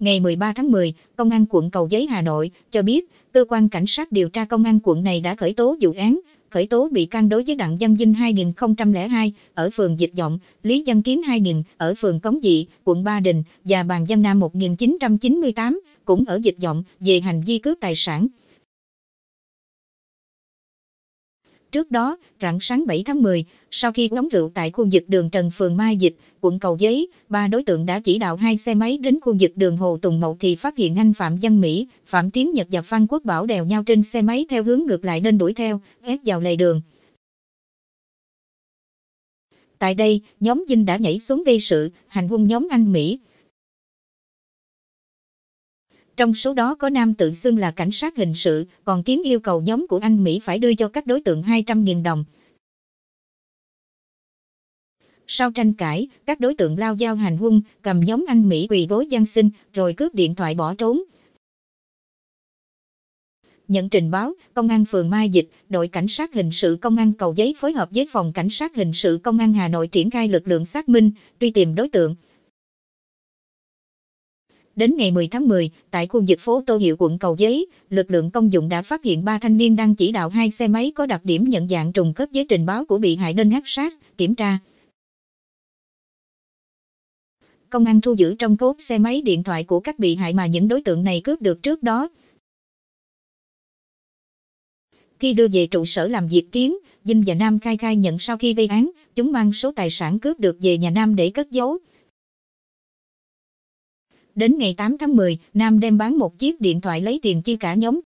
Ngày 13 tháng 10, Công an quận Cầu Giấy Hà Nội cho biết, cơ quan cảnh sát điều tra công an quận này đã khởi tố vụ án, khởi tố bị can đối với Đặng Văn Vinh 2002 ở phường Dịch Vọng, Lý Văn Kiến 2000 ở phường Cống Dị, quận Ba Đình và Bàn Văn Nam 1998 cũng ở Dịch Vọng về hành vi cướp tài sản. Trước đó, rạng sáng 7 tháng 10, sau khi uống rượu tại khu vực đường Trần Phường Mai Dịch, quận Cầu Giấy, ba đối tượng đã chỉ đạo hai xe máy đến khu vực đường Hồ Tùng Mậu thì phát hiện anh Phạm Văn Mỹ, Phạm Tiến Nhật và Phan Quốc Bảo đèo nhau trên xe máy theo hướng ngược lại nên đuổi theo, ép vào lề đường. Tại đây, nhóm Vinh đã nhảy xuống gây sự, hành hung nhóm anh Mỹ, trong số đó có nam tự xưng là cảnh sát hình sự, còn Kiến yêu cầu nhóm của anh Mỹ phải đưa cho các đối tượng 200.000 đồng. Sau tranh cãi, các đối tượng lao dao hành hung, cầm nhóm anh Mỹ quỳ gối gian sinh, rồi cướp điện thoại bỏ trốn. Nhận trình báo, Công an phường Mai Dịch, đội cảnh sát hình sự Công an Cầu Giấy phối hợp với phòng cảnh sát hình sự Công an Hà Nội triển khai lực lượng xác minh, truy tìm đối tượng. Đến ngày 10 tháng 10, tại khu vực phố Tô Hiệu quận Cầu Giấy, lực lượng công dụng đã phát hiện ba thanh niên đang chỉ đạo hai xe máy có đặc điểm nhận dạng trùng khớp với trình báo của bị hại nên hát sát, kiểm tra. Công an thu giữ trong cốt xe máy điện thoại của các bị hại mà những đối tượng này cướp được trước đó. Khi đưa về trụ sở làm việc kiến, Vinh và Nam khai khai nhận sau khi gây án, chúng mang số tài sản cướp được về nhà Nam để cất giấu. Đến ngày 8 tháng 10, Nam đem bán một chiếc điện thoại lấy tiền chi cả nhóm.